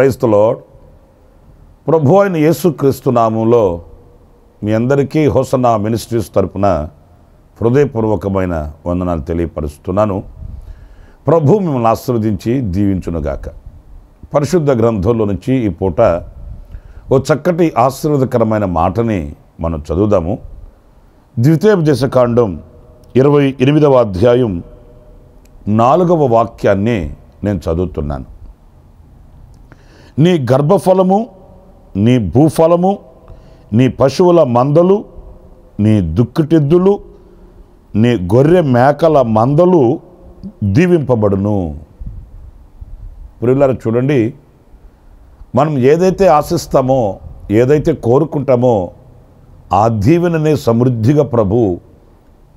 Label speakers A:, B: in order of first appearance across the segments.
A: క్రైస్తులో ప్రభు అయిన యేసుక్రీస్తు నామంలో మీ అందరికీ హోసనా మినిస్ట్రీస్ తరపున హృదయపూర్వకమైన వందనాలు తెలియపరుస్తున్నాను. ప్రభు మిమ్మల్ని ఆశీర్వదించి దీవించునుగాక. పరిశుద్ధ గ్రంథంలో నుంచి ఈ పూట ఓ చక్కటి ఆశీర్వదకరమైన మాటని మనం చదువుదాము. ద్వితీయోపదేశకాండం ఇరవై ఎనిమిదవ అధ్యాయం నాలుగవ వాక్యాన్ని నేను చదువుతున్నాను. నీ గర్భఫలము నీ భూఫలము నీ పశువుల మందలు నీ దుక్కుటెద్దులు నీ గొర్రె మేకల మందలు దీవింపబడును. ప్రియులారా చూడండి. మనం ఏదైతే ఆశిస్తామో ఏదైతే కోరుకుంటామో ఆ దీవెననే సమృద్ధిగా ప్రభు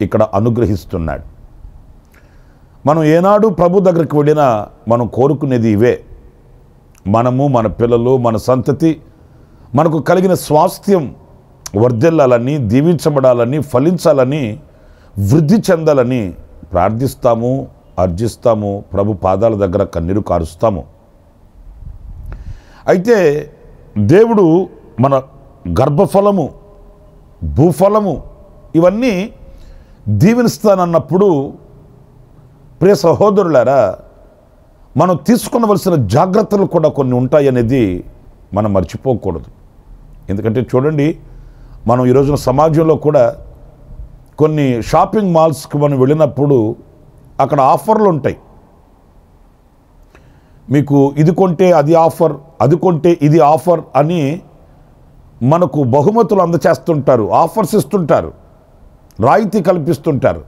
A: ఇక్కడ అనుగ్రహిస్తున్నాడు. మనం ఏనాడు ప్రభు దగ్గరికి వెళ్ళినా మనం కోరుకునేది ఇవే. మనము మన పిల్లలు మన సంతతి మనకు కలిగిన స్వాస్థ్యం వర్ధిల్లాలని దీవించబడాలని ఫలించాలని వృద్ధి చెందాలని ప్రార్థిస్తాము అర్జిస్తాము ప్రభు పాదాల దగ్గర కన్నీరు కారుస్తాము. అయితే దేవుడు మన గర్భఫలము భూఫలము ఇవన్నీ దీవెనిస్తానన్నప్పుడు ప్రియ సహోదరులారా మనం తీసుకునవలసిన జాగ్రత్తలు కూడా కొన్ని ఉంటాయనేది మనం మర్చిపోకూడదు. ఎందుకంటే చూడండి మనం ఈ రోజున సమాజంలో కూడా కొన్ని షాపింగ్ మాల్స్కి మనం వెళ్ళినప్పుడు అక్కడ ఆఫర్లు ఉంటాయి. మీకు ఇది కొంటే అది ఆఫర్ అది కొంటే ఇది ఆఫర్ అని మనకు బహుమతులు అందచేస్తుంటారు ఆఫర్స్ ఇస్తుంటారు రాయితీ కల్పిస్తుంటారు.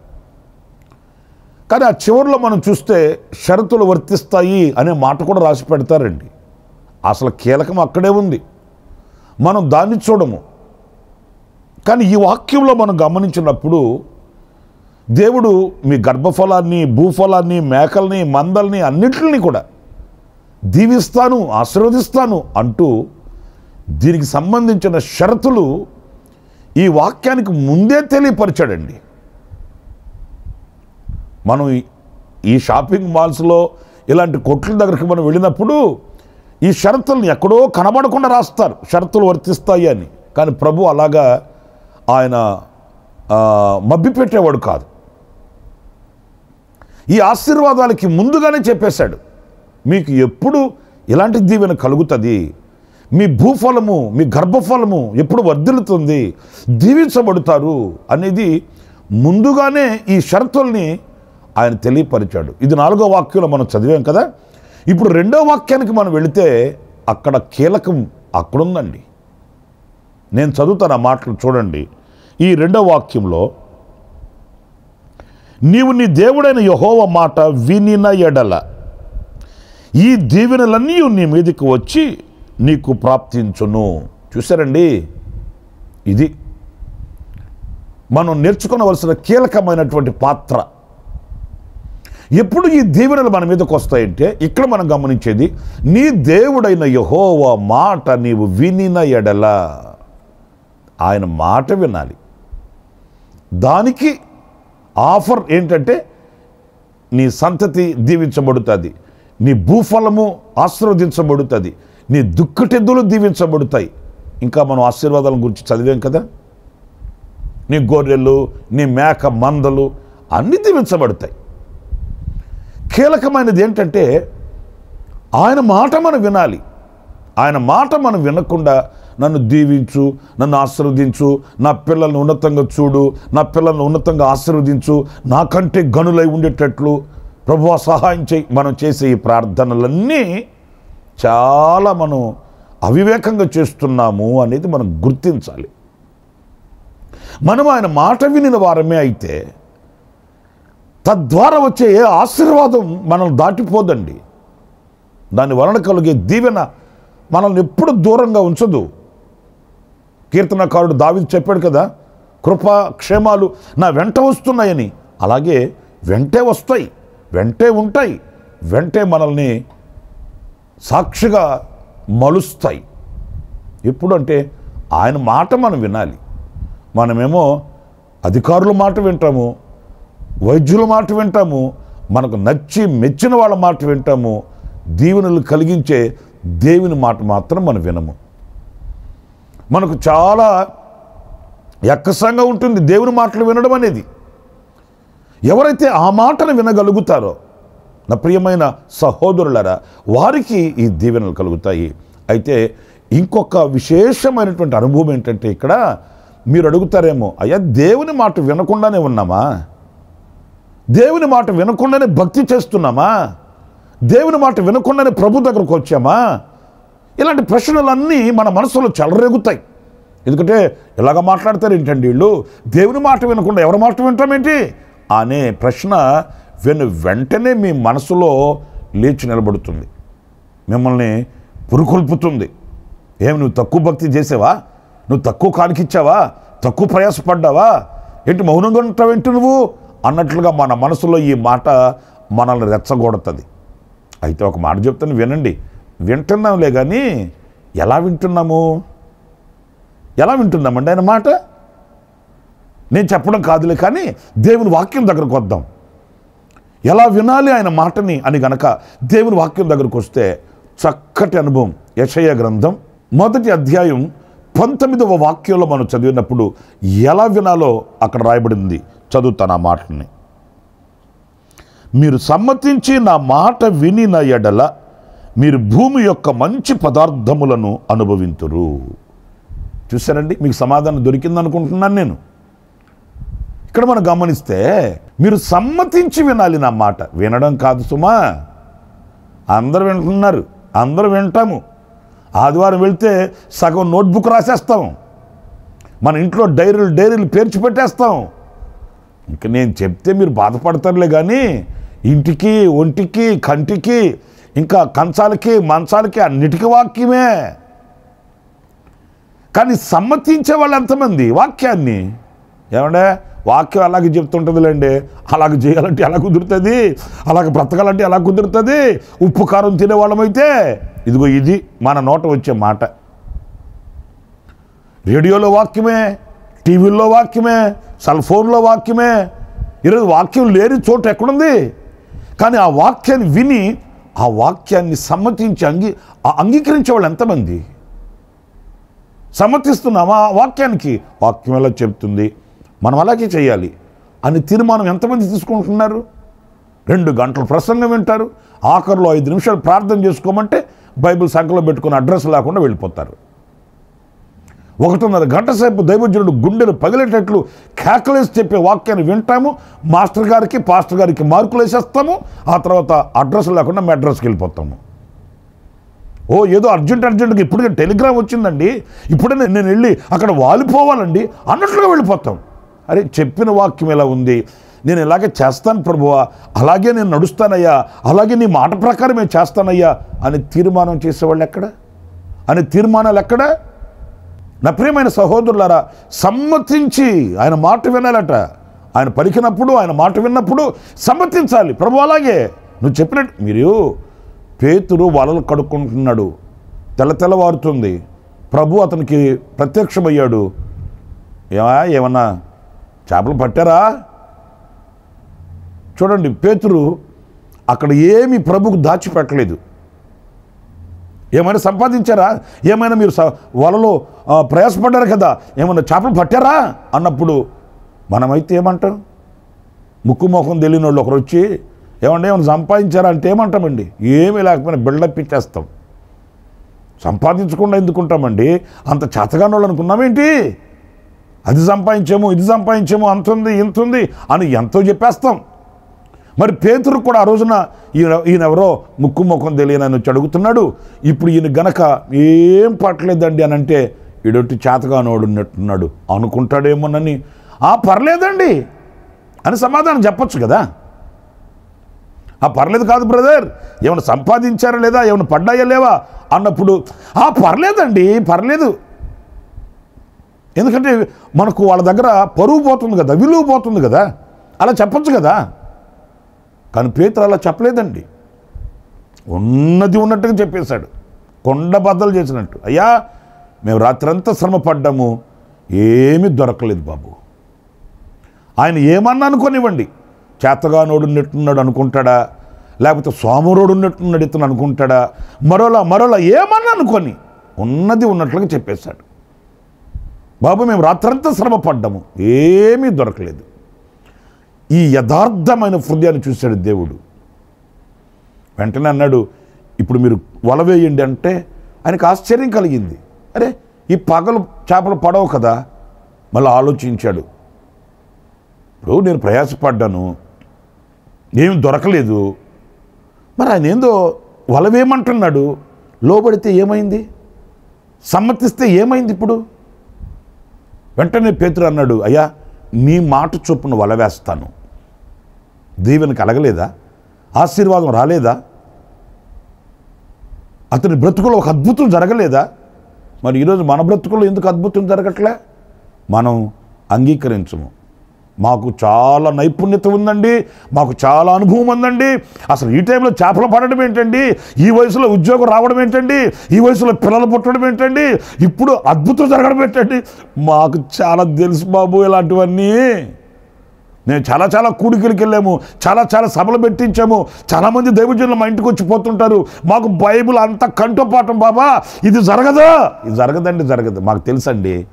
A: కానీ ఆ చివరిలో మనం చూస్తే షరతులు వర్తిస్తాయి అనే మాట కూడా రాసి పెడతారండి. అసలు కీలకం అక్కడే ఉంది. మనం దాన్ని చూడము. కానీ ఈ వాక్యంలో మనం గమనించినప్పుడు దేవుడు మీ గర్భఫలాన్ని భూఫలాన్ని మేకల్ని మందల్ని అన్నిటిని కూడా దీవిస్తాను ఆశీర్వదిస్తాను అంటూ దీనికి సంబంధించిన షరతులు ఈ వాక్యానికి ముందే తెలియపరిచాడండి. మనం ఈ- షాపింగ్ మాల్స్లో ఇలాంటి కొట్ల దగ్గరికి మనం వెళ్ళినప్పుడు ఈ షరతుల్ని ఎక్కడో కనబడకుండా రాస్తారు. షరతులు వర్తిస్తాయి అని. కానీ ప్రభు అలాగా ఆయన మబ్బిపెట్టేవాడు పెట్టేవాడు కాదు. ఈ ఆశీర్వాదాలకి ముందుగానే చెప్పేశాడు. మీకు ఎప్పుడు ఇలాంటి దీవెన కలుగుతుంది? మీ భూఫలము మీ గర్భఫలము ఎప్పుడు వర్ధిల్లుతుంది? దీవించబడతారు అనేది ముందుగానే ఈ షరతుల్ని ఆయన తెలియపరిచాడు. ఇది నాలుగో వాక్యంలో మనం చదివాం కదా? ఇప్పుడు రెండో వాక్యానికి మనం వెళితే అక్కడ కీలకం అక్కడుందండి. నేను చదువుతాను ఆ మాటలు చూడండి. ఈ రెండో వాక్యంలో నీవు నీ దేవుడైన యహోవ మాట వినిన ఎడల ఈ దీవెనలన్నీ నీ మీదకి వచ్చి నీకు ప్రాప్తించును. చూసారండి ఇది మనం నేర్చుకోవలసిన కీలకమైనటువంటి పాత్ర. ఎప్పుడు ఈ దీవెనలు మన మీదకి వస్తాయంటే ఇక్కడ మనం గమనించేది నీ దేవుడైన యహోవ మాట నీవు వినిన ఎడల. ఆయన మాట వినాలి. దానికి ఆఫర్ ఏంటంటే నీ సంతతి దీవించబడుతుంది నీ భూఫలము ఆశీర్వదించబడుతుంది నీ దుఃఖటెద్దులు దీవించబడుతాయి. ఇంకా మనం ఆశీర్వాదాల గురించి చదివాం కదా? నీ గొర్రెలు నీ మేక మందలు అన్నీ దీవించబడతాయి. కీలకమైనది ఏంటంటే ఆయన మాట మనం వినాలి. ఆయన మాట మనం వినకుండా నన్ను దీవించు నన్ను ఆశీర్వదించు నా పిల్లల్ని ఉన్నతంగా చూడు నా పిల్లల్ని ఉన్నతంగా ఆశీర్వదించు నాకంటే గనులై ఉండేటట్లు ప్రభు సహాయం చేయి మనం చేసే ఈ ప్రార్థనలన్నీ చాలా మనం అవివేకంగా చేస్తున్నాము అనేది మనం గుర్తించాలి. మనం ఆయన మాట వినిన వారమే అయితే తద్వారా వచ్చే ఏ ఆశీర్వాదం మనల్ని దాటిపోదండి. దాని వలన కలిగే దీవెన మనల్ని ఎప్పుడు దూరంగా ఉంచదు. కీర్తనకారుడు దావిది చెప్పాడు కదా కృప క్షేమాలు నా వెంట వస్తున్నాయని. అలాగే వెంటే వస్తాయి వెంటే ఉంటాయి వెంటే మనల్ని సాక్షిగా మలుస్తాయి. ఎప్పుడు అంటే ఆయన మాట మనం వినాలి. మనమేమో అధికారుల మాట వింటాము వైద్యుల మాట వింటాము మనకు నచ్చి మెచ్చిన వాళ్ళ మాట వింటాము దీవెనలు కలిగించే దేవుని మాట మాత్రం మనం వినము. మనకు చాలా ఎక్కసంగా ఉంటుంది దేవుని మాటలు వినడం అనేది. ఎవరైతే ఆ మాటను వినగలుగుతారో నా ప్రియమైన సహోదరులరా వారికి ఈ దీవెనలు కలుగుతాయి. అయితే ఇంకొక విశేషమైనటువంటి అనుభవం ఏంటంటే ఇక్కడ మీరు అడుగుతారేమో అయ్యా దేవుని మాట వినకుండానే ఉన్నామా? దేవుని మాట వినకుండానే భక్తి చేస్తున్నామా? దేవుని మాట వినకుండానే ప్రభు దగ్గరకు వచ్చామా? ఇలాంటి ప్రశ్నలన్నీ మన మనసులో చెలరేగుతాయి. ఎందుకంటే ఇలాగ మాట్లాడతారు ఏంటండి వీళ్ళు? దేవుని మాట వినకుండా ఎవరి మాట వింటామేంటి అనే ప్రశ్న వెను వెంటనే మీ మనసులో లేచి నిలబడుతుంది. మిమ్మల్ని పురుకొల్పుతుంది. ఏమి నువ్వు తక్కువ భక్తి చేసావా? నువ్వు తక్కువ కానికిచ్చావా తక్కువ ప్రయాసపడ్డావా? ఏంటి మౌనంగా ఉంటావేంటి నువ్వు? అన్నట్లుగా మన మనసులో ఈ మాట మనల్ని రెచ్చగొడుతుంది. అయితే ఒక మాట చెప్తాను వినండి. వింటున్నాంలే కానీ ఎలా వింటున్నాము? ఎలా వింటున్నామండి ఆయన మాట? నేను చెప్పడం కాదులే కానీ దేవుని వాక్యం దగ్గరకు వద్దాం. ఎలా వినాలి ఆయన మాటని అని గనక దేవుని వాక్యం దగ్గరకు వస్తే చక్కటి అనుభవం. యషయ గ్రంథం మొదటి అధ్యాయం పంతొమ్మిదవ వాక్యంలో మనం చదివినప్పుడు ఎలా వినాలో అక్కడ రాయబడింది. చదువుతాను ఆ మాటని మీరు సమ్మతించి నా మాట వినిన ఎడల మీరు భూమి యొక్క మంచి పదార్థములను అనుభవింతురు. చూసారండి మీకు సమాధానం దొరికింది అనుకుంటున్నాను నేను. ఇక్కడ మనం గమనిస్తే మీరు సమ్మతించి వినాలి నా మాట. వినడం కాదు సుమా. అందరూ వింటున్నారు. అందరూ వింటాము. ఆదివారం వెళ్తే సగం నోట్బుక్ రాసేస్తాం. మన ఇంట్లో డైరీలు డైరీలు పేర్చి పెట్టేస్తాం. ఇంకా నేను చెప్తే మీరు బాధపడతారులే కానీ ఇంటికి ఒంటికి కంటికి ఇంకా కంచాలకి మంచాలకి అన్నిటికీ వాక్యమే. కానీ సమ్మతించే వాళ్ళు ఎంతమంది వాక్యాన్ని? ఏమంటే వాక్యం అలాగే చెప్తుంటుందిలేండి. అలాగ చేయాలంటే ఎలా కుదురుతుంది? అలాగ బ్రతకాలంటే ఎలా కుదురుతుంది? ఉప్పు కారం తినేవాళ్ళమైతే ఇదిగో ఇది మన నోట వచ్చే మాట. రేడియోలో వాక్యమే టీవీల్లో వాక్యమే అసలు ఫోన్లో వాక్యమే. ఈరోజు వాక్యం లేని చోటు ఎక్కడుంది? కానీ ఆ వాక్యాన్ని విని ఆ వాక్యాన్ని సమ్మతించి అంగీ ఆ- అంగీకరించే వాళ్ళు ఎంతమంది? సమ్మతిస్తున్నామా ఆ వాక్యానికి. వాక్యం ఎలా చెప్తుంది మనం అలాగే చేయాలి. అని తీర్మానం ఎంతమంది తీసుకుంటున్నారు? రెండు గంటలు ప్రసంగం వింటారు. ఆఖరిలో ఐదు నిమిషాలు ప్రార్థన చేసుకోమంటే బైబిల్ సంఖ్యలో పెట్టుకుని అడ్రస్ లేకుండా వెళ్ళిపోతారు. ఒకటిన్నర గంట సేపు దైవజనుడు గుండెలు పగిలేటట్లు కేకలేసి చెప్పే వాక్యాన్ని వింటాము. మాస్టర్ గారికి పాస్టర్ గారికి మార్కులు వేసేస్తాము. ఆ తర్వాత అడ్రస్ లేకుండా మీ అడ్రస్కి వెళ్ళిపోతాము. ఓ ఏదో అర్జెంట్ అర్జెంట్గా ఇప్పుడు టెలిగ్రామ్ వచ్చిందండి. ఇప్పుడే నేను నేను వెళ్ళి అక్కడ వాలిపోవాలండి అన్నట్లుగా వెళ్ళిపోతాం. అరే చెప్పిన వాక్యం ఎలా ఉంది? నేను ఇలాగే చేస్తాను ప్రభువా. అలాగే నేను నడుస్తానయ్యా. అలాగే నీ మాట ప్రకారమే చేస్తానయ్యా. అని తీర్మానం చేసేవాళ్ళు ఎక్కడ? అని తీర్మానాలు ఎక్కడ? నా ప్రియమైన సహోదరులారా సమ్మతించి ఆయన మాట వినాలట. ఆయన పలికినప్పుడు ఆయన మాట విన్నప్పుడు సమ్మతించాలి. ప్రభు అలాగే నువ్వు చెప్పినట్టు మీరు పేతురు వలలు కడుక్కుంటున్నాడు. తెల్ల తెల్లవారుతుంది. ప్రభు అతనికి ప్రత్యక్షమయ్యాడు. ఏమా ఏమన్నా చేపలు పట్టారా? చూడండి పేతురు అక్కడ ఏమి ప్రభుకు దాచిపెట్టలేదు. ఏమైనా సంపాదించారా? ఏమైనా మీరు స- వలలో ప్రయాసపడ్డారు కదా? ఏమైనా చేపలు పట్టారా? అన్నప్పుడు మనమైతే ఏమంటాం? ముక్కు మొఖం తెలియని వాళ్ళు ఒకరు వచ్చి ఏమంటే ఏమైనా సంపాదించారా? అంటే ఏమంటామండి? ఏమీ లేకపోయినా బిల్డప్ ఇచ్చేస్తాం. సంపాదించకుండా ఎందుకుంటామండి అంత చేతగాని వాళ్ళు అనుకున్నామేంటి అది సంపాదించాము ఇది సంపాదించాము అంతుంది ఇంతుంది ఇంత ఉంది అని ఎంతో చెప్పేస్తాం. మరి పేతురు కూడా ఆ రోజున ఈయన ఈయన ఎవరో ముక్కు ముఖం తెలియనని వచ్చి అడుగుతున్నాడు. ఇప్పుడు ఈయన గనక ఏం పట్టలేదండి అని అంటే ఈడొట్టి చేతగానోడు ఉన్నట్టున్నాడు అనుకుంటాడేమోనని. ఆ పర్లేదండి అని సమాధానం చెప్పచ్చు కదా. ఆ పర్లేదు కాదు బ్రదర్ ఏమైనా సంపాదించారా లేదా ఏమైనా పడ్డాయా లేవా అన్నప్పుడు ఆ పర్లేదండి పర్లేదు. ఎందుకంటే మనకు వాళ్ళ దగ్గర పరువు పోతుంది కదా విలువ పోతుంది కదా. అలా చెప్పచ్చు కదా. కానీ పేతురు అలా చెప్పలేదండి. ఉన్నది ఉన్నట్టుగా చెప్పేశాడు. కొండ బద్దలు చేసినట్టు. అయ్యా మేము రాత్రంతా శ్రమ పడ్డాము. ఏమీ దొరకలేదు బాబు. ఆయన ఏమన్నా అనుకోనివ్వండి. చేతగానోడు ఉన్నట్టున్నాడు అనుకుంటాడా? లేకపోతే సోమరోడు ఉన్నట్టున్నాడు ఇతను అనుకుంటాడా? మరోలా మరోలా ఏమన్నా అనుకొని ఉన్నది ఉన్నట్లుగా చెప్పేశాడు. బాబు మేము రాత్రంతా శ్రమ పడ్డాము. ఏమీ దొరకలేదు. ఈ యథార్థమైన హృదయాన్ని చూశాడు దేవుడు. వెంటనే అన్నాడు ఇప్పుడు మీరు వల వేయండి అంటే ఆయనకు ఆశ్చర్యం కలిగింది. అరే ఈ పగలు చేపలు పడవు కదా? మళ్ళీ ఆలోచించాడు. ఇప్పుడు నేను ప్రయాసపడ్డాను ఏం దొరకలేదు. మరి ఆయన ఏందో వల వేయమంటున్నాడు. లోబడితే ఏమైంది? సమ్మతిస్తే ఏమైంది ఇప్పుడు? వెంటనే పేతురు అన్నాడు అయ్యా నీ మాట చొప్పున వల వేస్తాను. దీవెన కలగలేదా ఆశీర్వాదం రాలేదా? అతని బ్రతుకులో ఒక అద్భుతం జరగలేదా? మరి ఈరోజు మన బ్రతుకులో ఎందుకు అద్భుతం జరగట్లే? మనం అంగీకరించము. మాకు చాలా నైపుణ్యత ఉందండి మాకు చాలా అనుభవం ఉందండి. అసలు ఈ టైంలో చేపలు పడడం ఏంటండి? ఈ వయసులో ఉద్యోగం రావడం ఏంటండి? ఈ వయసులో పిల్లలు పుట్టడం ఏంటండి? ఇప్పుడు అద్భుతం జరగడం ఏంటండి? మాకు చాలా తెలుసు బాబు ఇలాంటివన్నీ. నేను చాలా చాలా కూడికలకి వెళ్ళాము చాలా చాలా సభలు పెట్టించాము. చాలామంది దైవజనులు మా ఇంటికి వచ్చి పోతుంటారు. మాకు బైబిల్ అంత కంఠపాఠం బాబా. ఇది జరగదా? ఇది జరగదండి జరగదు. మాకు తెలుసండి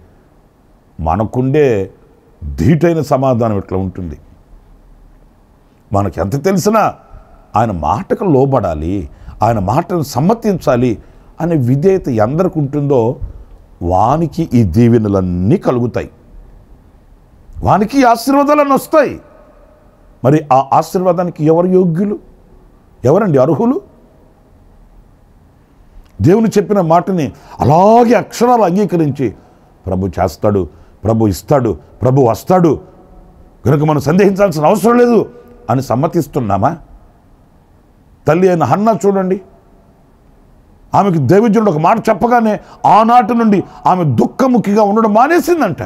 A: మనకుండే ధీటైన సమాధానం ఇట్లా ఉంటుంది. మనకు ఎంత తెలిసినా ఆయన మాటకు లోబడాలి ఆయన మాటను సమ్మతించాలి అనే విధేయత ఎందరికి ఉంటుందో వానికి ఈ దీవెనలన్నీ కలుగుతాయి. వానికి ఆశీర్వాదాలన్నీ వస్తాయి. మరి ఆ ఆశీర్వాదానికి ఎవరు యోగ్యులు? ఎవరండి అర్హులు? దేవుని చెప్పిన మాటని అలాగే అక్షరాలు అంగీకరించి ప్రభు చేస్తాడు. ప్రభు ఇస్తాడు ప్రభు వస్తాడు. కనుక మనం సందేహించాల్సిన అవసరం లేదు అని సమ్మతిస్తున్నామా? తల్లి అయిన హన్న చూడండి. ఆమెకు దైవజనుడు ఒక మాట చెప్పగానే ఆనాటి నుండి ఆమె దుఃఖముఖిగా ఉండడం మానేసిందంట.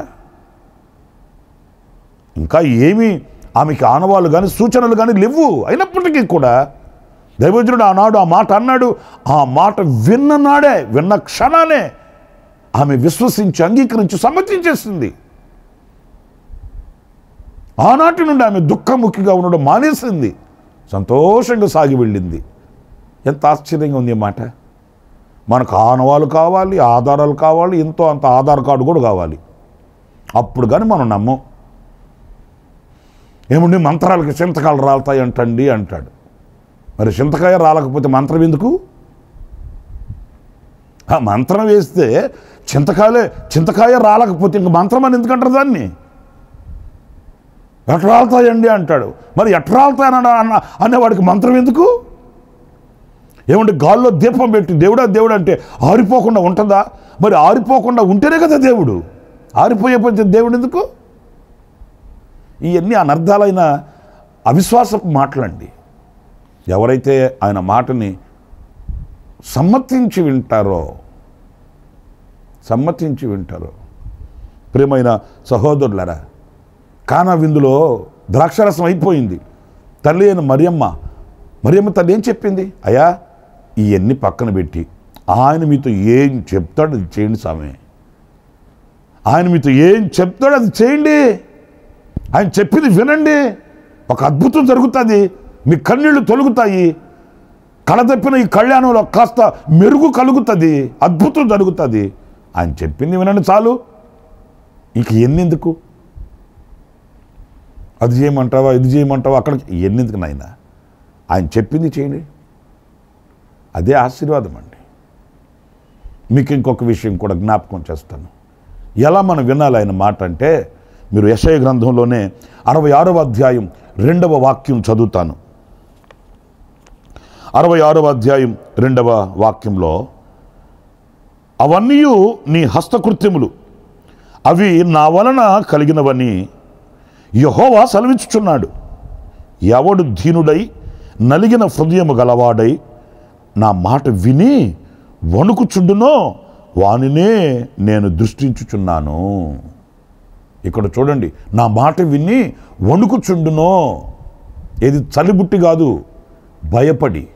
A: ఇంకా ఏమీ ఆమెకి ఆనవాళ్ళు కానీ సూచనలు కానీ లేవు. అయినప్పటికీ కూడా దైవజనుడు ఆనాడు ఆ మాట అన్నాడు. ఆ మాట విన్న నాడే విన్న క్షణానే ఆమె విశ్వసించి అంగీకరించి సమ్మతించేసింది ఆనాటి నుండి ఆమె దుఃఖముఖిగా ఉండడం మానేసింది. సంతోషంగా సాగి వెళ్ళింది. ఎంత ఆశ్చర్యంగా ఉంది అన్నమాట మాట. మనకు ఆనవాలు కావాలి ఆధారాలు కావాలి ఎంతో అంత ఆధార్ కార్డు కూడా కావాలి. అప్పుడు కానీ మనం నమ్మం. ఏముండి మంత్రాలకి చింతకాయలు రాలుతాయి అంటండి అంటాడు. మరి చింతకాయ రాలకపోతే మంత్రం ఎందుకు? ఆ మంత్రం వేస్తే చింతకాయలే చింతకాయ రాలకపోతే ఇంక మంత్రం అని ఎందుకంటారు దాన్ని? ఎట్రాలతాయండి అంటాడు. మరి ఎట్లా అన్న అనేవాడికి మంత్రం ఎందుకు? ఏమంటే గాల్లో దీపం పెట్టి దేవుడా దేవుడు అంటే ఆరిపోకుండా ఉంటుందా? మరి ఆరిపోకుండా ఉంటేనే కదా దేవుడు. ఆరిపోయే పోతే దేవుడు ఎందుకు? ఇవన్నీ అనర్థాలైన అవిశ్వాసపు మాటలండి. ఎవరైతే ఆయన మాటని సమ్మతించి వింటారో సమ్మతించి వింటారు. ప్రియమైన సహోదరులరా కానా విందులో ద్రాక్షరసం అయిపోయింది. తల్లి అయిన మరియమ్మ మరియమ్మ తల్లి ఏం చెప్పింది? అయ్యా ఇవన్నీ పక్కన పెట్టి ఆయన మీతో ఏం చెప్తాడో అది చేయండి స్వామి. ఆయన మీతో ఏం చెప్తాడో అది చేయండి. ఆయన చెప్పింది వినండి. ఒక అద్భుతం జరుగుతుంది. మీ కన్నీళ్ళు తొలుగుతాయి. కళతప్పిన ఈ కళ్యాణంలో కాస్త మెరుగు కలుగుతుంది. అద్భుతం జరుగుతుంది. ఆయన చెప్పింది వినండి చాలు. ఇంక ఎన్నెందుకు? అది చేయమంటావా ఇది చేయమంటావా? అక్కడికి ఎన్నెందుకు నాయన? ఆయన చెప్పింది చేయండి. అదే ఆశీర్వాదం అండి. మీకు ఇంకొక విషయం కూడా జ్ఞాపకం చేస్తాను. ఎలా మనం వినాలి ఆయన మాట అంటే మీరు యశయ గ్రంథంలోనే అరవై ఆరవ అధ్యాయం రెండవ వాక్యం చదువుతాను. అరవై ఆరవ అధ్యాయం రెండవ వాక్యంలో అవన్నీ నీ హస్తకృత్యములు. అవి నా వలన కలిగినవని యహోవా సెలవించుచున్నాడు ఎవడు దీనుడై నలిగిన హృదయము గలవాడై నా మాట విని వణుకుచుండునో వానినే నేను దృష్టించుచున్నాను. ఇక్కడ చూడండి నా మాట విని వణుకుచుండునో. ఏది చలిబుట్టి కాదు భయపడి.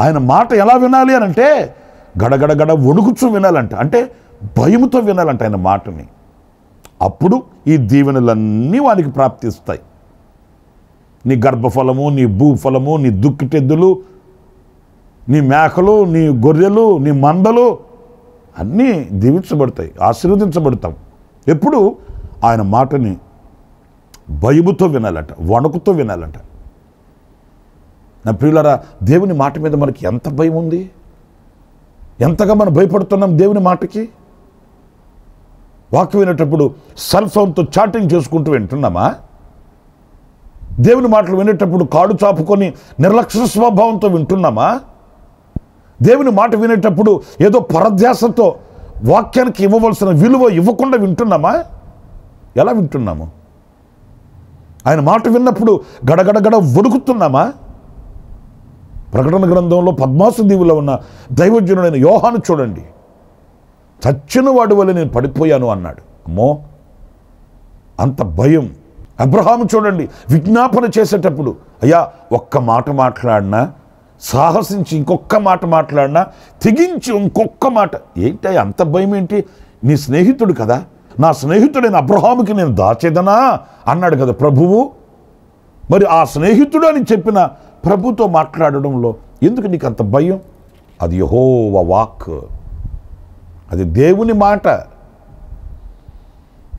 A: ఆయన మాట ఎలా వినాలి అని అంటే గడగడ గడ వణుకుచు వినాలంట. అంటే భయముతో వినాలంట ఆయన మాటని. అప్పుడు ఈ దీవెనలన్నీ వానికి ప్రాప్తిస్తాయి. నీ గర్భఫలము నీ భూఫలము నీ దుక్కిటెద్దులు నీ మేకలు నీ గొర్రెలు నీ మందలు అన్నీ దీవించబడతాయి ఆశీర్వదించబడతాం. ఎప్పుడు ఆయన మాటని భయముతో వినాలంట వణుకుతో వినాలంట. నా ప్రియులరా దేవుని మాట మీద మనకి ఎంత భయం ఉంది? ఎంతగా మనం భయపడుతున్నాం దేవుని మాటకి? వాక్యం వినేటప్పుడు సెల్ ఫోన్తో చాటింగ్ చేసుకుంటూ వింటున్నామా? దేవుని మాటలు వినేటప్పుడు కాడు చాపుకొని నిర్లక్ష్య స్వభావంతో వింటున్నామా? దేవుని మాట వినేటప్పుడు ఏదో పరధ్యాసతో వాక్యానికి ఇవ్వవలసిన విలువ ఇవ్వకుండా వింటున్నామా? ఎలా వింటున్నాము? ఆయన మాట విన్నప్పుడు గడగడగడ వణుకుతున్నామా? ప్రకటన గ్రంథంలో పద్మాసదీవులో ఉన్న దైవజ్ఞుడైన యోహాను చూడండి. చచ్చిన వాడి వల్ల నేను పడిపోయాను అన్నాడు. అమ్మో! అంత భయం. అబ్రహాము చూడండి విజ్ఞాపన చేసేటప్పుడు అయ్యా ఒక్క మాట మాట్లాడినా సాహసించి ఇంకొక్క మాట మాట్లాడినా తెగించి ఇంకొక్క మాట. ఏంటి అంత భయం ఏంటి? నీ స్నేహితుడు కదా. నా స్నేహితుడైన అబ్రహాముకి నేను దాచేదనా? అన్నాడు కదా ప్రభువు. మరి ఆ స్నేహితుడు అని చెప్పిన ప్రభుతో మాట్లాడడంలో ఎందుకు నీకు అంత భయం? అది యహోవ వాక్. అది దేవుని మాట.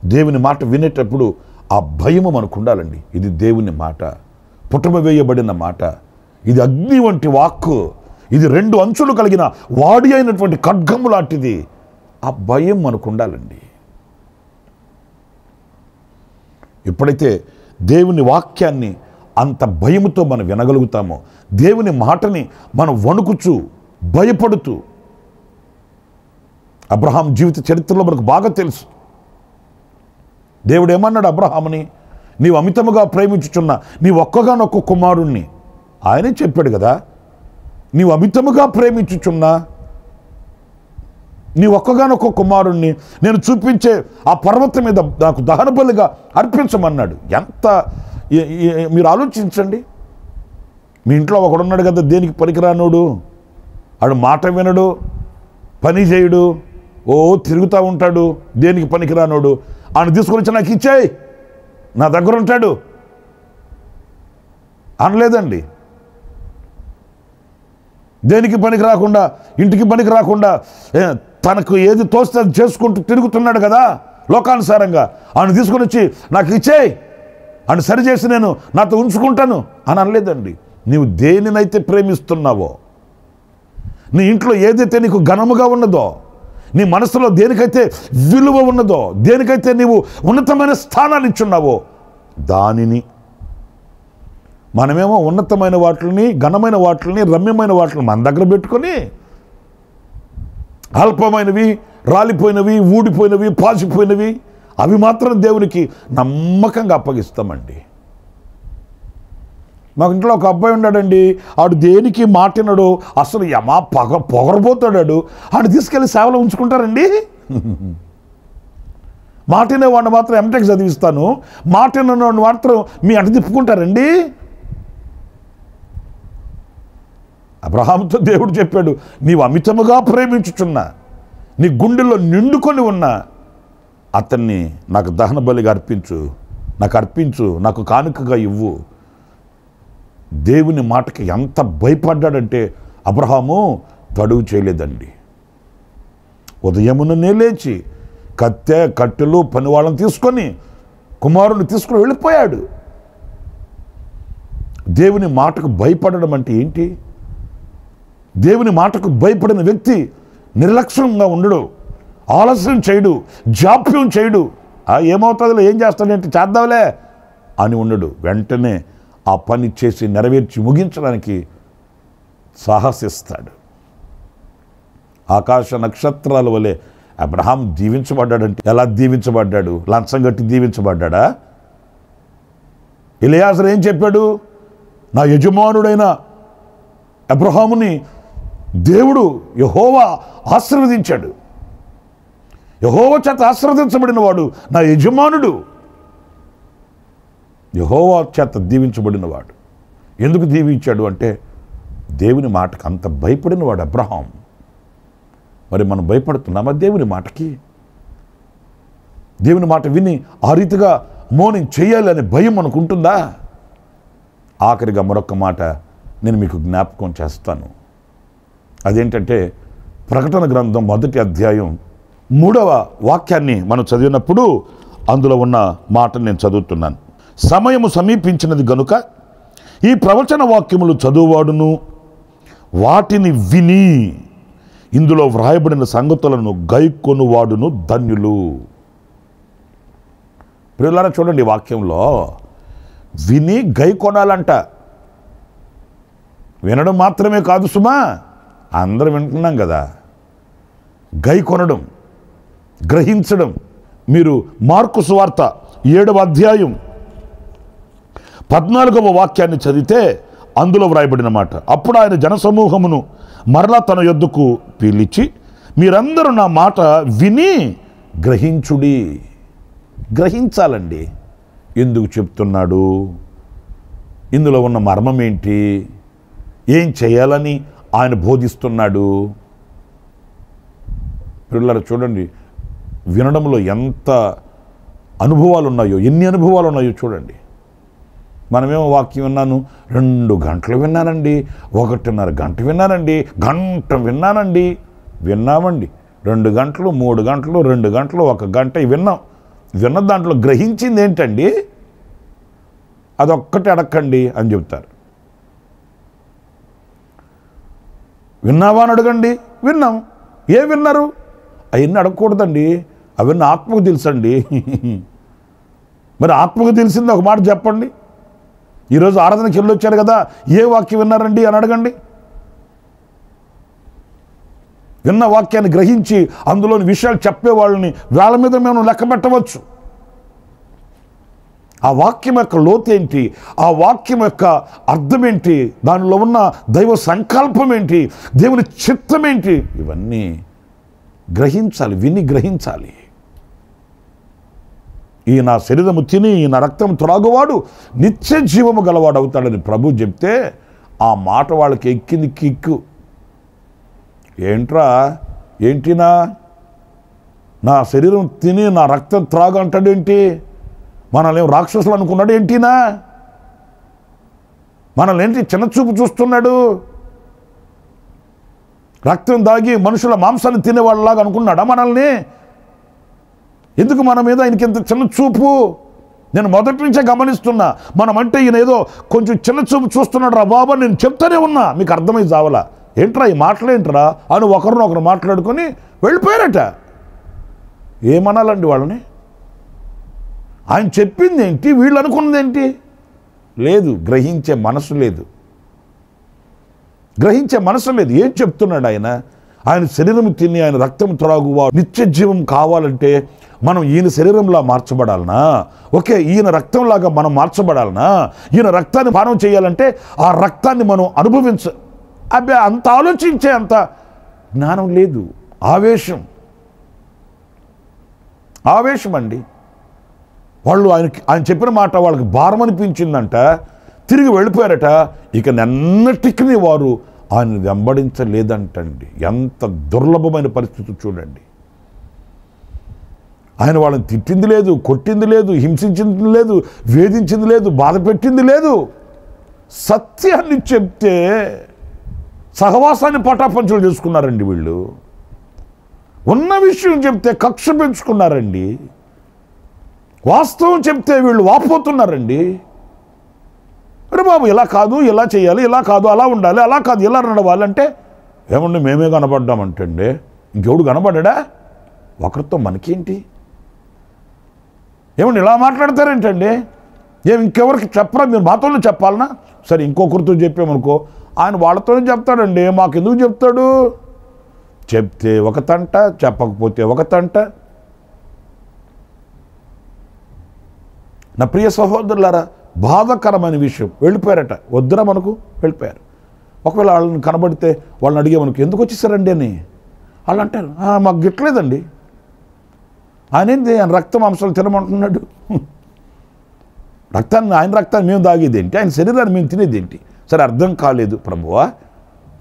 A: దేవుని మాట వినేటప్పుడు ఆ భయము మనకు ఉండాలండి. ఇది దేవుని మాట. పుటమ వేయబడిన మాట. ఇది అగ్ని వంటి వాక్కు ఇది రెండు అంచులు కలిగిన వాడి అయినటువంటి ఖడ్గము లాంటిది. ఆ భయం మనకు ఉండాలండి. ఎప్పుడైతే దేవుని వాక్యాన్ని అంత భయముతో మనం వినగలుగుతామో. దేవుని మాటని మనం వణుకుచు భయపడుతూ. అబ్రహాం జీవిత చరిత్రలో మనకు బాగా తెలుసు. దేవుడు ఏమన్నాడు అబ్రహాముని? నీవు అమితముగా ప్రేమించుచున్న నీ ఒక్కగానొక్క కుమారుణ్ణి. ఆయనే చెప్పాడు కదా నీవు అమితముగా ప్రేమించుచున్నా నీ ఒక్కగానొక్క కుమారుణ్ణి నేను చూపించే ఆ పర్వతం మీద నాకు దహనబలిగా అర్పించమన్నాడు. ఎంత మీరు ఆలోచించండి. మీ ఇంట్లో ఒకడున్నాడు కదా దేనికి పనికిరానోడు? ఆడు మాట వినడు పని చేయడు ఓ తిరుగుతూ ఉంటాడు దేనికి పనికిరానోడు? ఆయన తీసుకొని వచ్చి నాకు ఇచ్చేయి నా దగ్గర ఉంటాడు. అనలేదండి. దేనికి పనికి రాకుండా ఇంటికి పనికి రాకుండా తనకు ఏది తోస్తే అది చేసుకుంటూ తిరుగుతున్నాడు కదా లోకానుసారంగా. ఆయన తీసుకొని వచ్చి నాకు ఇచ్చేయి. అని సరిచేసి నేను నాతో ఉంచుకుంటాను అని అనలేదండి. నీవు దేనినైతే ప్రేమిస్తున్నావో నీ ఇంట్లో ఏదైతే నీకు ఘనముగా ఉన్నదో నీ మనసులో దేనికైతే విలువ ఉన్నదో దేనికైతే నీవు ఉన్నతమైన స్థానాన్ని ఇచ్చున్నావో దానిని మనమేమో ఉన్నతమైన వాటిని ఘనమైన వాటిని రమ్యమైన వాటిని మన దగ్గర పెట్టుకొని అల్పమైనవి రాలిపోయినవి ఊడిపోయినవి పాసిపోయినవి అవి మాత్రం దేవునికి నమ్మకంగా అప్పగిస్తామండి. మాకు ఇంట్లో ఒక అబ్బాయి ఉన్నాడండి ఆడు దేనికి మాటినడు అసలు యమా పగ పొగరబోతాడాడు ఆడు తీసుకెళ్ళి సేవలో ఉంచుకుంటారండి. మాటిన వాడిని మాత్రం ఎంటెక్ చదివిస్తాను మాటిన వాడిని మాత్రం మీ అంట తిప్పుకుంటారండి. అబ్రహాంతో దేవుడు చెప్పాడు నీవు అమితముగా ప్రేమించుచున్నా నీ గుండెల్లో నిండుకొని ఉన్నా అతన్ని నాకు దహన బలిగా అర్పించు నాకు అర్పించు నాకు కానుకగా ఇవ్వు. దేవుని మాటకి ఎంత భయపడ్డాడంటే అబ్రహాము తడువు చేయలేదండి. ఉదయముననే లేచి కత్తె కట్టెలు పనివాళ్ళని తీసుకొని కుమారుని తీసుకుని వెళ్ళిపోయాడు. దేవుని మాటకు భయపడడం అంటే ఏంటి? దేవుని మాటకు భయపడిన వ్యక్తి నిర్లక్ష్యంగా ఉండడు. ఆలస్యం చేయడు జాప్యం చేయడు. ఏమవుతుందో ఏం చేస్తాడంటే చేద్దాంలే అని ఉండడు. వెంటనే ఆ పని చేసి నెరవేర్చి ముగించడానికి సాహసిస్తాడు. ఆకాశ నక్షత్రాల వలె అబ్రహాం దీవించబడ్డాడంటే ఎలా దీవించబడ్డాడు? లంచం కట్టి దీవించబడ్డాడా? ఇలియాసర్ ఏం చెప్పాడు? నా యజమానుడైన అబ్రహాముని దేవుడు యహోవా ఆశీర్వదించాడు. యహోవ చేత ఆశ్రవదించబడిన వాడు నా యజమానుడు. యహోవా చేత దీవించబడినవాడు. ఎందుకు దీవించాడు అంటే దేవుని మాటకు అంత భయపడినవాడు అబ్రహాం. మరి మనం భయపడుతున్నామా దేవుని మాటకి? దేవుని మాట విని ఆ రీతిగా మోనింగ్ చేయాలి అనే భయం మనకు ఉంటుందా? ఆఖరిగా మరొక మాట నేను మీకు జ్ఞాపకం చేస్తాను. అదేంటంటే ప్రకటన గ్రంథం మొదటి అధ్యాయం మూడవ వాక్యాన్ని మనం చదివినప్పుడు అందులో ఉన్న మాటను నేను చదువుతున్నాను. సమయము సమీపించినది గనుక ఈ ప్రవచన వాక్యములు చదువువాడును. వాటిని విని ఇందులో వ్రాయబడిన సంగతులను గైకొనువాడును ధన్యులు. ప్రియులారా చూడండి వాక్యంలో విని గై కొనాలంట వినడం మాత్రమే కాదు సుమా అందరం వింటున్నాం కదా. గై కొనడం గ్రహించడం. మీరు మార్కు సువార్త ఏడవ అధ్యాయం పద్నాలుగవ వాక్యాన్ని చదివితే అందులో వ్రాయబడిన మాట అప్పుడు ఆయన జనసమూహమును మరలా తన యొద్దకు పీలిచి మీరందరూ నా మాట విని గ్రహించుడి. గ్రహించాలండి. ఎందుకు చెప్తున్నాడు? ఇందులో ఉన్న మర్మం ఏంటి ఏం చేయాలని ఆయన బోధిస్తున్నాడు? పిల్లలు చూడండి వినడంలో ఎంత అనుభవాలు ఉన్నాయో ఎన్ని అనుభవాలు ఉన్నాయో చూడండి. మనమేమో వాక్యం విన్నాను రెండు గంటలు విన్నానండి ఒకటిన్నర గంట విన్నానండి గంట విన్నానండి విన్నామండి. రెండు గంటలు మూడు గంటలు రెండు గంటలు ఒక గంట విన్నాం. విన్న దాంట్లో గ్రహించింది ఏంటండి? అదొక్కటి అడక్కండి అని చెప్తారు విన్నావా అని అడగండి? విన్నాం. ఏ విన్నారు? అవన్నీ అడగకూడదండి. అవన్నీ ఆత్మకు తెలుసండి. మరి ఆత్మకు తెలిసింది ఒక మాట చెప్పండి. ఈరోజు ఆరాధనకి వెళ్ళొచ్చారు కదా ఏ వాక్యం విన్నారండి అని అడగండి. విన్న వాక్యాన్ని గ్రహించి అందులోని విషయాలు చెప్పే వాళ్ళని వేళ మీద మేము లెక్క పెట్టవచ్చు. ఆ వాక్యం యొక్క లోతు ఏంటి? ఆ వాక్యం యొక్క అర్థం ఏంటి? దానిలో ఉన్న దైవ సంకల్పం ఏంటి? దేవుని చిత్తం ఏంటి? ఇవన్నీ గ్రహించాలి విని గ్రహించాలి. ఈ నా శరీరము తిని ఈ నా రక్తం త్రాగువాడు నిత్య జీవము గలవాడు అవుతాడని ప్రభు చెప్తే ఆ మాట వాళ్ళకి ఎక్కింది కిక్కు. ఏంట్రా? ఏంటినా? నా శరీరం తిని నా రక్తం త్రాగు అంటాడేంటి? మనల్ని రాక్షసులు అనుకున్నాడు ఏంటినా మనల్ని ఏంటి చిన్న చూపు చూస్తున్నాడు? రక్తం దాగి మనుషుల మాంసాన్ని తినేవాళ్ళలాగా అనుకున్నాడా మనల్ని? ఎందుకు మన మీద ఆయనకి ఇంత చిన్న చూపు? నేను మొదటి నుంచే గమనిస్తున్నా మనం అంటే ఈయన ఏదో కొంచెం చిన్న చూపు చూస్తున్నాడు రా బాబా నేను చెప్తానే ఉన్నా. మీకు అర్థమై చావలా ఏంట్రా ఈ మాటలేంట్రా అని ఒకరినొకరు మాట్లాడుకొని వెళ్ళిపోయారట. ఏమనాలండి వాళ్ళని? ఆయన చెప్పింది ఏంటి వీళ్ళు అనుకున్నది ఏంటి లేదు గ్రహించే మనసు లేదు. గ్రహించే మనసు లేదు ఏం చెప్తున్నాడు ఆయన? ఆయన శరీరం తిని ఆయన రక్తం త్రాగువా నిత్య జీవం కావాలంటే మనం ఈయన శరీరంలా మార్చబడాలనా? ఓకే ఈయన రక్తంలాగా మనం మార్చబడాలనా? ఈయన రక్తాన్ని పానం చేయాలంటే ఆ రక్తాన్ని మనం అనుభవించ అబ్బే అంత ఆలోచించే అంత జ్ఞానం లేదు. ఆవేశం. ఆవేశం అండి వాళ్ళు ఆయనకి ఆయన చెప్పిన మాట వాళ్ళకి భారం అనిపించిందంట. తిరిగి వెళ్ళిపోయారట. ఇక నిన్నటికి వారు ఆయన వెంబడించలేదంటండి. ఎంత దుర్లభమైన పరిస్థితి చూడండి. ఆయన వాళ్ళని తిట్టింది లేదు కొట్టింది లేదు హింసించింది లేదు వేధించింది లేదు బాధ పెట్టింది లేదు. సత్యాన్ని చెప్తే సహవాసాన్ని పటాపంచులు చేసుకున్నారండి వీళ్ళు. ఉన్న విషయం చెప్తే కక్ష పెంచుకున్నారండి. వాస్తవం చెప్తే వీళ్ళు వాపోతున్నారండి. అరే బాబు ఇలా కాదు ఇలా చేయాలి ఇలా కాదు అలా ఉండాలి అలా కాదు ఇలా నడవాలి అంటే ఏమండి మేమే కనపడ్డామంటండి. ఇంకెవడు కనపడ్డా? ఒకరితో మనకేంటి? ఏమండి ఇలా మాట్లాడతారేంటండి? ఏం ఇంకెవరికి చెప్పరా? మీరు మాతోనే చెప్పాలనా? సరే ఇంకొకరితో చెప్పామనుకో ఆయన వాళ్ళతోనే చెప్తాడండి. మాకు ఎందుకు చెప్తాడు? చెప్తే ఒక తంట చెప్పకపోతే ఒక తంట. నా ప్రియ సహోదరులారా బాధకరమైన విషయం. వెళ్ళిపోయారట. వద్దురా మనకు. వెళ్ళిపోయారు. ఒకవేళ వాళ్ళని కనబడితే వాళ్ళని అడిగే మనకు ఎందుకు వచ్చేసారండి అని. వాళ్ళు అంటారు మాకు గిట్లేదండి ఆయన ఆయన రక్త మాంసాలు తినమంటున్నాడు. రక్తాన్ని ఆయన రక్తాన్ని మేము తాగేది ఏంటి? ఆయన శరీరాన్ని మేము తినేది ఏంటి? సరే అర్థం కాలేదు. ప్రభువా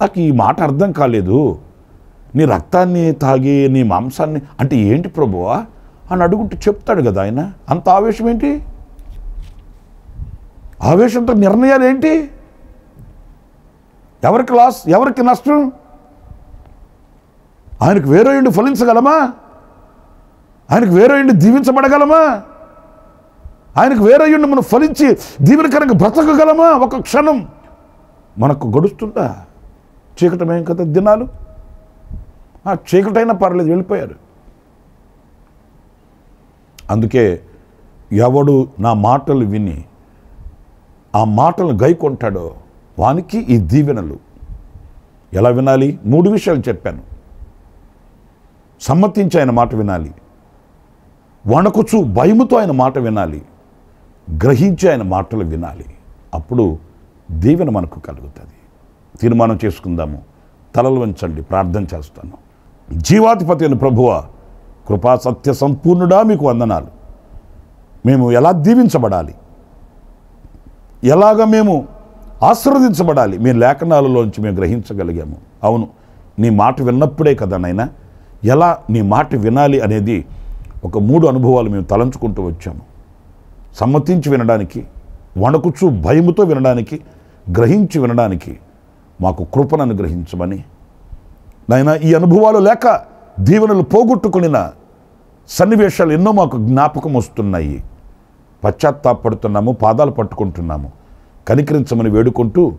A: నాకు ఈ మాట అర్థం కాలేదు. నీ రక్తాన్ని తాగి నీ మాంసాన్ని అంటే ఏంటి ప్రభువా? అని అడుగుంటూ చెప్తాడు కదా ఆయన. అంత ఆవేశం ఏంటి? ఆవేశంతో నిర్ణయాలు ఏంటి? ఎవరికి లాస్ ఎవరికి నష్టం? ఆయనకు వేరే ఇండి ఫలించగలమా? ఆయనకు వేరే ఇండి దీవించబడగలమా? ఆయనకు వేరే ఇండి మనం ఫలించి దీవెనకరంగా బ్రతకగలమా? ఒక క్షణం. మనకు గడుస్తుందా? చీకటమేం కదా దినాలు. ఆ చీకటైనా పర్లేదు వెళ్ళిపోయారు అందుకే ఎవడు నా మాటలు విని ఆ మాటలను గైకొంటాడో వానికి ఈ దీవెనలు. ఎలా వినాలి? మూడు విషయాలు చెప్పాను. సమ్మతించి ఆయన మాట వినాలి. వణకుచు భయముతో ఆయన మాట వినాలి. గ్రహించి ఆయన మాటలు వినాలి. అప్పుడు దీవెన మనకు కలుగుతుంది. తీర్మానం చేసుకుందాము. తలలు వంచండి. ప్రార్థన చేస్తాను. జీవాధిపతి అని ప్రభువ కృపా సత్య సంపూర్ణుడా మీకు వందనాలు. మేము ఎలా దీవించబడాలి? ఎలాగ మేము ఆశీర్వదించబడాలి? మీ లేఖనాలలోంచి మేము గ్రహించగలిగాము. అవును నీ మాట విన్నప్పుడే కదా నాయన? ఎలా నీ మాట వినాలి అనేది ఒక మూడు అనుభవాలు మేము తలంచుకుంటూ వచ్చాము. సమ్మతించి వినడానికి వణకుచు భయముతో వినడానికి గ్రహించి వినడానికి మాకు కృపను అనుగ్రహించమని. నాయన ఈ అనుభవాలు లేక దీవెనలు పోగొట్టుకునిన సన్నివేశాలు ఎన్నో మాకు జ్ఞాపకం వస్తున్నాయి. పశ్చాత్తాపడుతున్నాము పాదాలు పట్టుకుంటున్నాము. కనికరించమని వేడుకుంటూ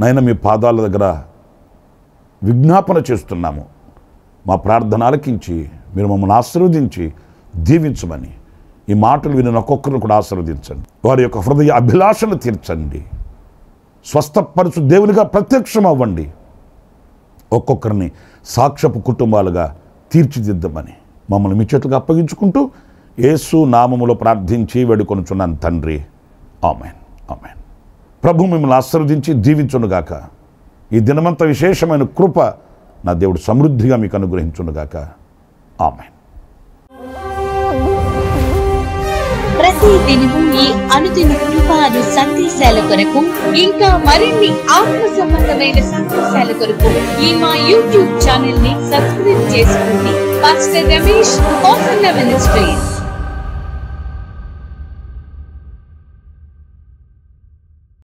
A: నాయన మీ పాదాల దగ్గర విజ్ఞాపన చేస్తున్నాము. మా ప్రార్థన ఆలకించి మీరు మమ్మల్ని ఆశీర్వదించి దీవించమని. ఈ మాటలు విని ఒక్కొక్కరిని కూడా ఆశీర్వదించండి. వారి యొక్క హృదయ అభిలాషను తీర్చండి. స్వస్థపరచు దేవునిగా ప్రత్యక్షం అవ్వండి ఒక్కొక్కరిని సాక్షపు కుటుంబాలుగా తీర్చిదిద్దమని మమ్మల్ని మీ చేతులకు అప్పగించుకుంటూ యేసు నామములో ప్రార్థించి వేడుకొనుచున్నాను తండ్రి. ఆమెన్. ఆమెన్. ప్రభు మిమ్మల్ని ఆశీర్వదించి దీవించునుగాక ఈ దినమంత విశేషమైన కృప నా దేవుడు సమృద్ధిగా మీకు అనుగ్రహించునుగాక. ఆమెన్.
B: ప్రతి దినము ఈ అనుదిన కృపాను సందేశాల కొరకు ఇంకా మరిన్ని ఆత్మ సంబంధమైన సందేశాల కొరకు ఈ మా యూట్యూబ్ ఛానల్ని సబ్స్క్రైబ్ చేసుకోండి. Pastor Ramesh Kosanna ministries